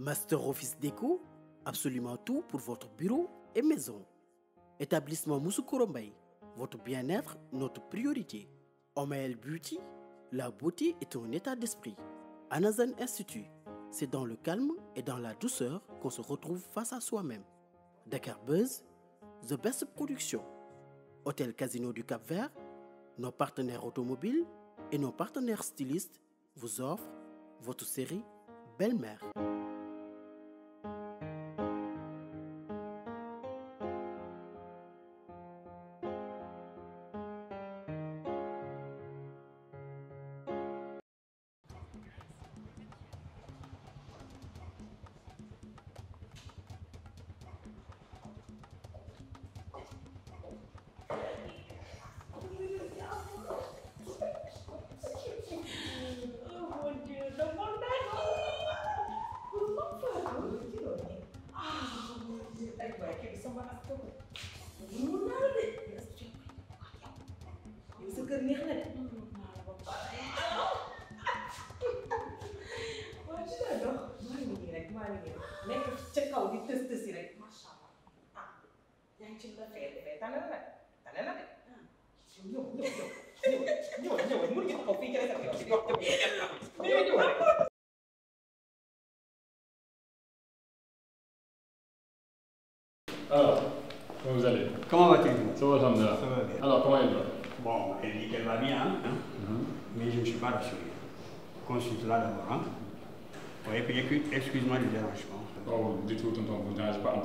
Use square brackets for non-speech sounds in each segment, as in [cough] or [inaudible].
Master Office Déco, absolument tout pour votre bureau et maison. Établissement Moussukuro Mbaye, votre bien-être, notre priorité. Omael Beauty, la beauté est un état d'esprit. Anazan Institute, c'est dans le calme et dans la douceur qu'on se retrouve face à soi-même. Dakar Buzz, The Best Production. Hôtel Casino du Cap Vert, nos partenaires automobiles et nos partenaires stylistes vous offrent votre série Belle-Mère.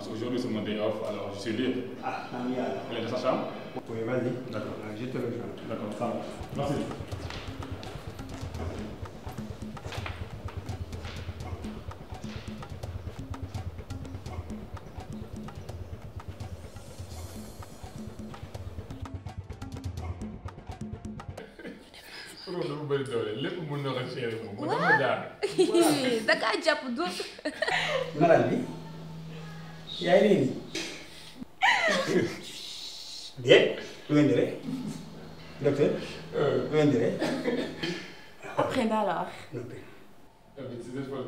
Vous ne dérangez pas. En plus, aujourd'hui, c'est mon day off, alors je suis libre. Ah, alors. Elle est dans sa chambre Oui, vas-y. D'accord. Euh, Je te rejoins. D'accord. Merci.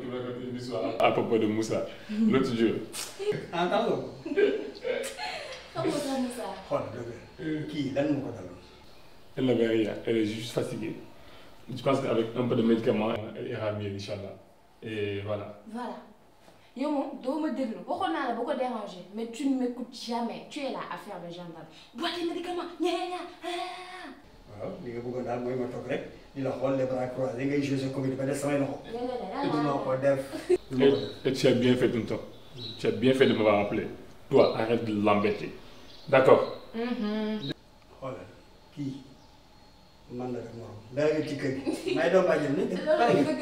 Qui me racontent une histoire à propos de Moussa, l'autre jour. entends nga ko xam nga sax Moussa. Moo ko daloon Elle n'avait rien, elle est juste fatiguée. Je pense qu'avec un peu de médicaments, elle ira mieux, Inch'Allah. Et voilà. voilà. Yow moom doo ma déglu. Waxoon naa la bu ko déranger mais tu ne m'écoutes jamais. Tu es là à faire le gendarme. Bois tes médicaments. Ñaa ñaa waaw li nga bëggoon daal mooy ma toog rek di la xool les bras croisés ngay jouer sa comédie ba def samay loxo. du ma ko def. [laughs] Et, tu as bien fait, Tonton. Tu as bien fait de m'avoir appelé. Toi, arrête de l'embêter. D'accord. Xoolal kii man la rek morom. Dara nga ci kër gi. May doom bàjjen nañ dem. Pare nga.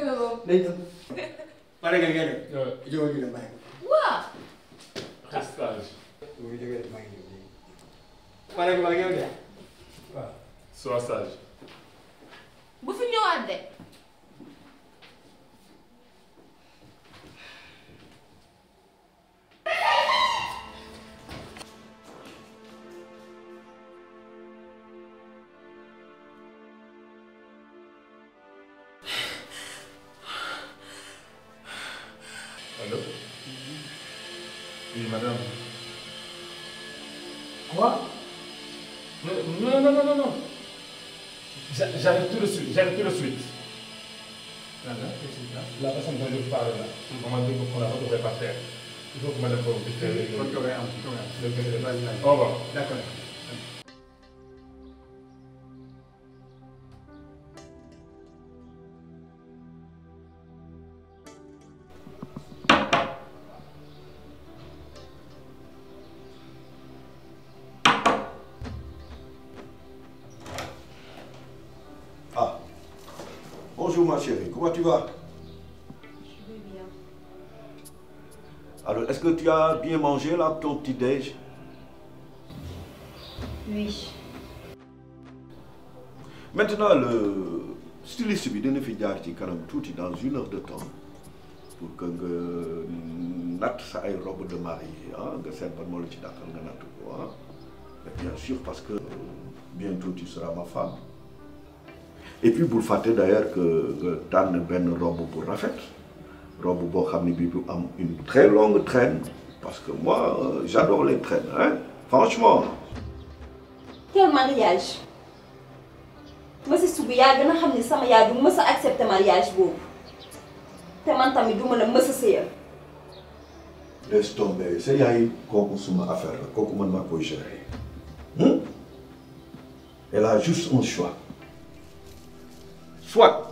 nañ dem. Pare nga ngay dem. Euh, jóge ñu dem bàyyi ko. Waaw. Reste sage. bu jógee maa ngi ñëw léegi. Pare nga maa ngi ñëw de. waaw Sois sage. bu fi ñëwaat de J'arrive tout de suite, j'arrive tout de suite. La personne dont je vous parle là, on m'a dit qu'on la retrouverait par terre. Il faut que madame vous dise. kon bonjour ma chérie, comment tu vas? Je vais bien Alors, est-ce que tu as bien mangé là, ton petit déj? Oui. Maintenant, le styliste bi dina fi jaar ci kanam tuuti dans une heure de temps pour que nga natt sa ay robe de mariée ah nga seet ban moo la ci dàqal nga natt ko ah. Et bien sûr parce que bientôt tu seras ma femme et puis bul fàtte d'ailleurs que nga tànn benn robe bu rafet robe boo xam ne bii bu am une très longue traîne parce que moi euh, j'adore les traînes hein. Franchement. Quel mariage? Monsieur Sougou yaa gën a xam ne sama yaay du mës a accepter mariage boobu. Te man tamit du ma la mës a sëyal. Laisse tomber sa yaay kooku suma affaire la kooku man maa koy gérer. Hmm? elle a juste un choix soit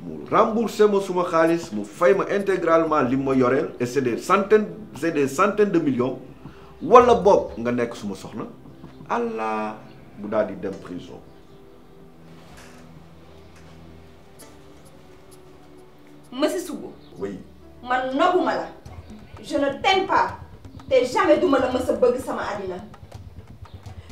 mu rembourser ma suma xaalis mu fay ma intégralement li ma yoreel et c'est des centaines c'est des centaines de millions wala boog nga nekk suma soxna allah mu daal di dem prison. Monsieur Sougou. Oui. Man nobuma la. Je ne t'aime pas. Te jamais duma la mës a bëgg sama àddina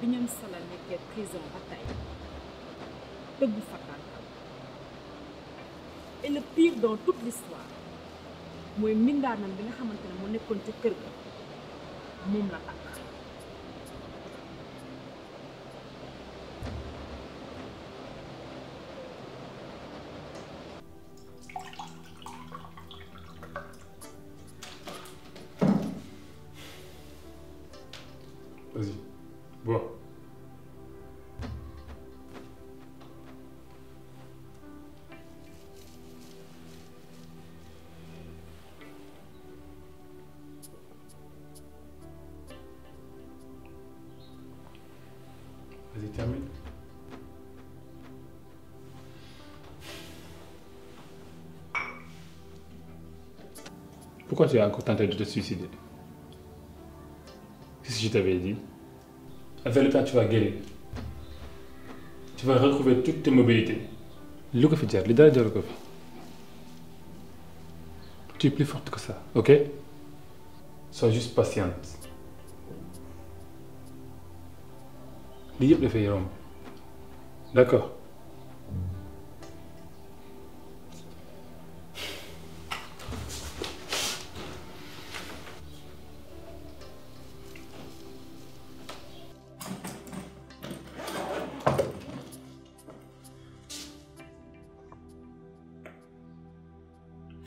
bi ñoom Sala nekkee prison et le pire dans toute l'histoire mooy mbindaanam bi nga xamante ne kër ga Pourquoi tu as encore tenté de te suicider? Qu'est-ce que je t'avais dit? Avec le temps, tu vas guérir. Tu vas retrouver toutes tes mobilités. tu es plus forte que ça ok? Sois juste patiente. D'accord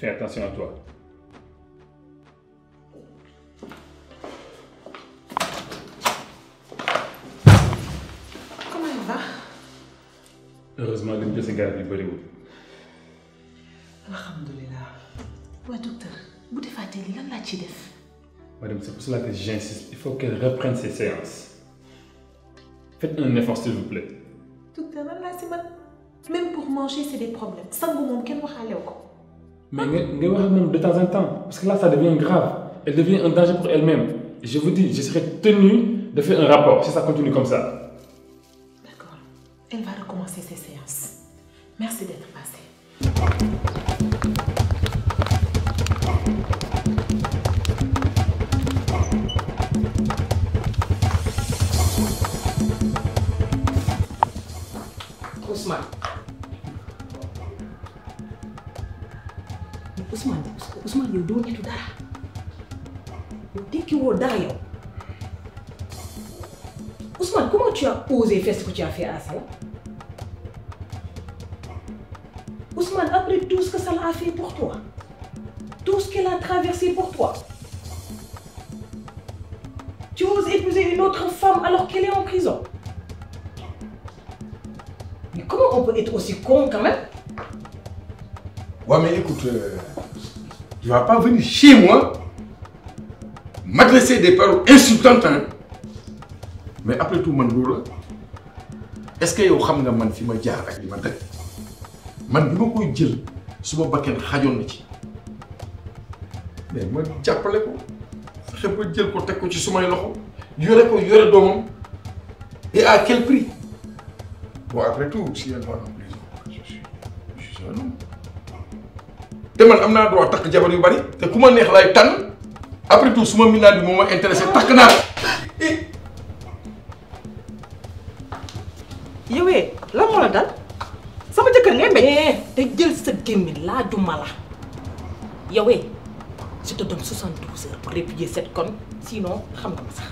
Fais attention à toi. Comment il va? Heureusement, li mu jël si garab yi bëriwul. alhamdulilah docteur bu defaatee lii lan laa ci def? Madame, c'est pour cela que j'insiste. Il faut qu'elle reprenne ses séances. Faites un effort, s'il vous plaît. docteur lan laa si man? Même pour manger c'est des problèmes sangu moom kenn waxaalew ko mais de temps en temps, parce que là, ça devient grave. Elle devient un danger pour elle-même. Je vous dis, je serai tenu de faire un rapport si ça continue comme ça. D'accord. Elle va recommencer ses séances. Merci d'être passé. Ousmane. Ousmane Ousmane yow doo nitu dara Ousmane comment tu as osé faire ce que tu as fait à Salah Ousmane après tout ce que Salah a fait pour toi tout ce qu'elle a traversé pour toi tu oses épouser une autre femme alors qu'elle est en prison. Mais comment on peut être aussi con quand même? Ouais, mais écoute, euh, tu vas pas venir chez moi m'adresser des paroles insultantes. Hein? Mais après tout, est-ce que yow xam nga man fi ma jaar ak li ma daj? Man bi ma koy jël suma bakken xajoon na ci mais ma jàppale ko fexe ba jël ko teg ko ci sumay loxo yore ko et à quel prix? Bon après tout si elle va te man am naa droit takk jabar yu bari te ku ma neex lay tànn après tout suma minaat bi moo ma intéressé takk naa la. yowee lan moo la dal sama jëkkër ngay mbéj te jël sa gémmiñ laajuma la yowee je te donne 72 heures pour répudier cette conne sinon xam nga ma sax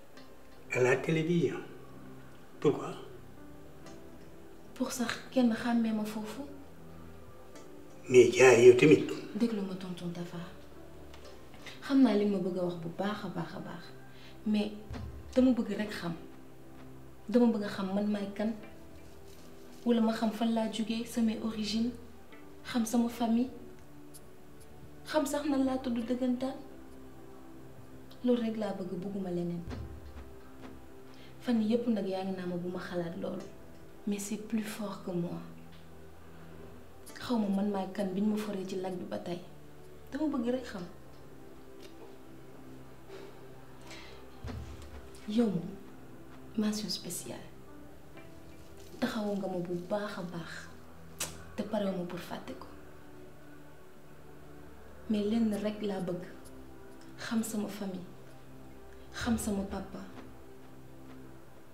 à la télévision pourquoi? Pour sax kenn xàmmee ma foofu. Mais jaari yow tamit. Déglu ma tonton Tafa. Xam naa li ma bëgg a wax bu baax a baax a baax. Mais dama bëgg rekk xam. Dama bëgg a xam man maay kan. Walla ma xam fan laa jógee samay origine xam sama famille. Xam sax nan laa tudd dëggantaan. Loolu rekk laa bëgg bëgguma leneen fan yépp nag yaa ngi naa ma bu ma xalaat loolu mais c'est plus fort que moi. Xaw ma man maay kan biñ ma foree ci lag bi ba tey. Dama bëgg rekk xam. Yow moom mention taxawu nga ma bu baax a baax te parewu ma pour fàtte ko. Mais lenn rekk laa bëgg. Xam sama famille xam sama papa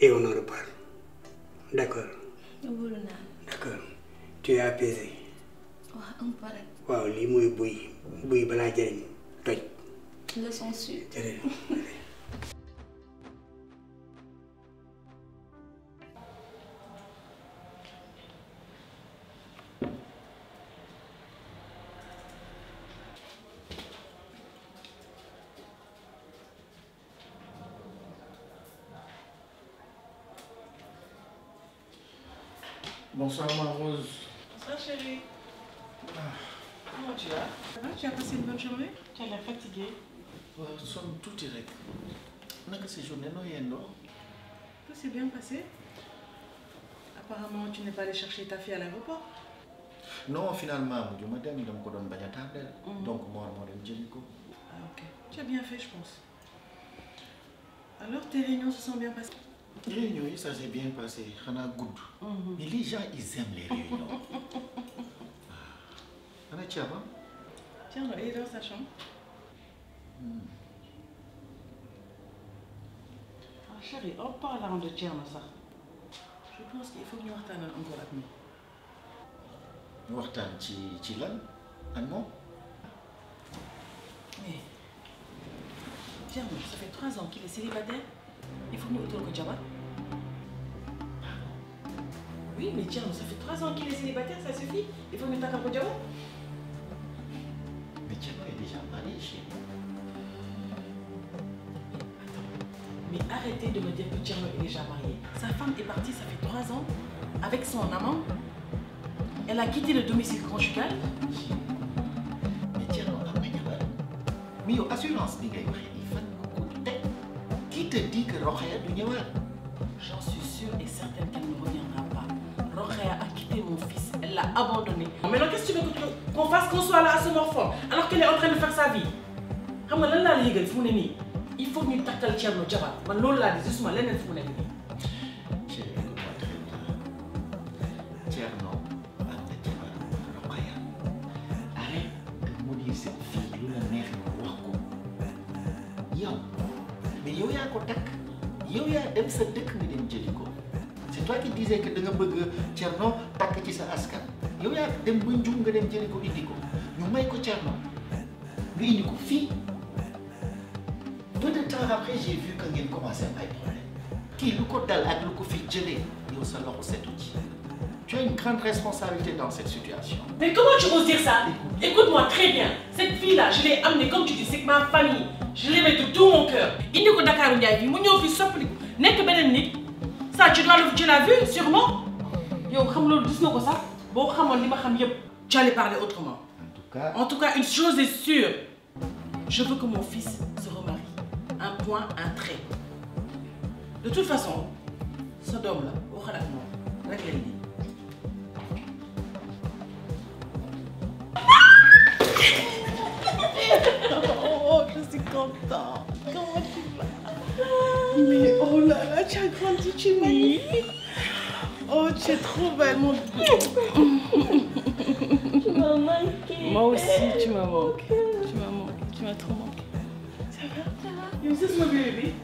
et on en reparle. D'accord. D'accord. Tu es apaisé. Waaw lii mooy buy. Buy balaa jariñ. Toj. Leçon sûre jërëjëf Fatiguée. waaw sonn tuuti rek naka sa journée noo yendoo Tout s'est bien passé. Apparemment, tu n'es pas allé chercher ta fille à l'aéroport. non finalement mujj ma dem dama ko doon bañ a tardel donc moo moo dem jëli ko Ah ok. Tu as bien fait, je pense. Alors, tes réunions se sont bien passées? Réunion yi ça s'est bien passé. Xanaa gudd mais les gens ils aiment les réunions. Waaw ana Thiaba Tiens, elle est dans sa chambre. Ah chérie, en parlant de Tcherno ça, je pense qu'il faut que nous retardions encore avec nous. ñu waxtaan ci ci lan? Ak moom? Mais Thierno ça fait trois ans qu'il est célibataire. Il faut ñu utal ko jabar. Oui mais Thierno ça fait trois ans qu'il est célibataire ça suffit. Il faut ñu takkal ko jabar. Mais Thierno est déjà marié chez nous. Mais arrêtez de me dire que Thierno est déjà marié. Sa femme est partie, ça fait trois ans, avec son amant. Elle a quitté le domicile conjugal. Mais Thierno am na jabar. mais yow assurance bi ngay waxee nii fan nga ko teg qui te dit que Rokhaya du ñëwaat? J'en suis sûre et certaine qu'elle ne reviendra pas. Rokhaya a quitté mon fils, elle l'a abandonné. Maintenant, qu'est-ce que tu veux qu'on fasse qu'on soit là à se morfondre alors qu'elle est en train de faire sa vie xam nga lan laa la yëgal fu mu ne nii? il faut ñu takkal Thierno jabar man loolu laa di gisuma leneen fu mu nekk nii. Thierno am na jabar Rokhaya. Arrête de cette fille lu la neex nga wax ko. yow mais yaa ko takk yow yaa dem sa dëkk nga dem jëli ko. c'est toi qui disais que bëgg Thierno takk ci sa askan. yow yaa dem ba njum nga dem jëli ko indi ko ñu may ko Thierno nga indi ko fii. Peu de temps après j'ai vu que ngeen commencé am ay problème kii lu ko dal ak lu ko fi jëlee yow sa loxo setu ci tu as une grande responsabilité dans cette situation. Mais comment tu oses dire ça? Écoute-moi très bien. Cette fille-là, je l'ai amenée, comme tu dis, c'est ma famille. Je l'aimais de tout mon cœur. Indi ko Dakar Ndiaye fii mu ñëw fi soppaliku nekk beneen nit ça tu dois le tu l'as vu sûrement? Yow xam loolu gis nga ko sax? Boo xamoon li ma xam yëpp tu allais parler autrement. En tout cas, En tout cas, une chose est sûre. Je veux que mon fils point, un trait. De toute façon, ce homme-là, waxal ak moom rek leen. Oh, je suis contente. Comment tu vas Mais oh là là, tu as grandi, tu es magnifique. Oh, tu es trop belle, mon Tu m'as manqué. Moi aussi. Tu m'as manqué, Ça va Yow c'est sama bébé.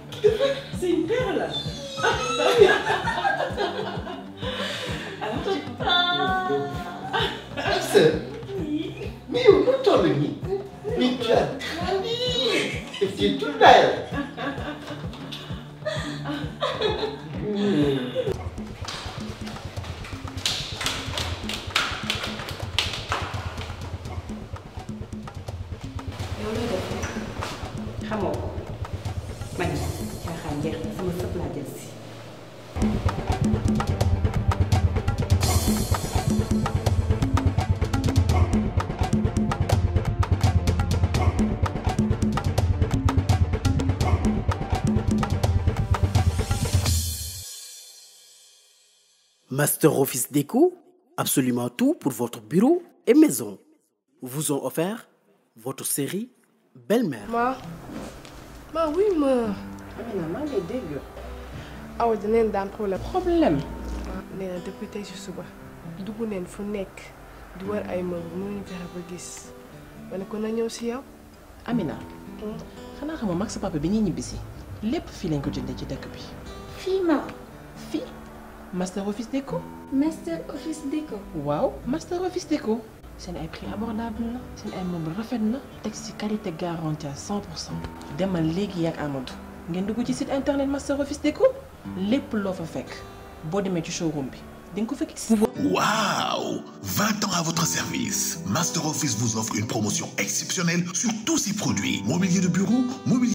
C'est une perle. Alors, tu Asa, mais yow noo toll nii mais tu as grandi et tu es toute belle. Master Office Déco, absolument tout pour votre bureau et maison. Vous ont offert votre série Belle-mère. Ma, ma oui ma. Amina maa ngi dégg. awa dinañ daan problème? problème. nee na depuis tey si suba dugg neen fu nekk di war ay mëng mënuñu fexe ba gis ma ne ko na ñëw si yow. Amina xanaa xam nga mag sa papa bi ñuy ñibbisi lépp fii lañ ko jëndee ci dëkk bi Fii ma. fii? Master Office Déco? Master Office Déco. waaw Master Office Déco. Seen ay prix abordable na seen ay meubles rafet na. Teg ci qualité garantie à 100 pour cent. Demal léegi yàgg Amadou. Ngeen dugg ci site internet Master Office Déco? Lépp loo fa fekk. Boo demee ci showroom bi Waouh 20 ans à votre service. Master Office vous offre une promotion exceptionnelle sur tous ses produits. Mobilier de bureau, mobilier